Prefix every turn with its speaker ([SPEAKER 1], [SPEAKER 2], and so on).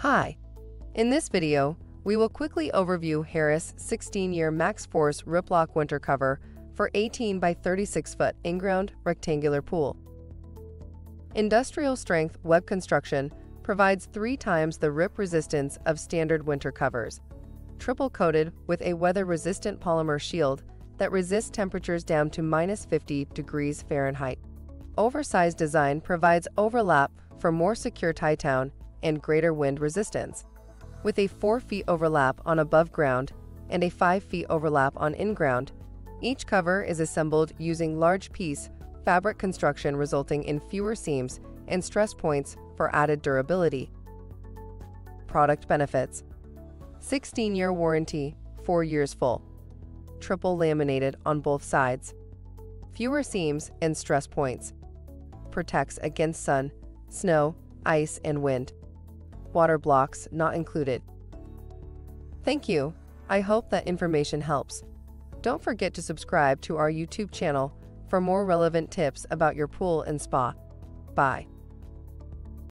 [SPEAKER 1] Hi! In this video, we will quickly overview Harris 16-year Max Force Riplock Winter Cover for 18 by 36 foot in-ground rectangular pool. Industrial strength web construction provides three times the rip resistance of standard winter covers. Triple coated with a weather-resistant polymer shield that resists temperatures down to minus 50 degrees Fahrenheit. Oversized design provides overlap for more secure tie-down and greater wind resistance. With a 4 feet overlap on above ground and a 5 feet overlap on in-ground, each cover is assembled using large piece fabric construction resulting in fewer seams and stress points for added durability. Product benefits 16 year warranty, 4 years full. Triple laminated on both sides. Fewer seams and stress points protects against sun, snow, ice, and wind. Water blocks not included. Thank you. I hope that information helps. Don't forget to subscribe to our YouTube channel for more relevant tips about your pool and spa. Bye.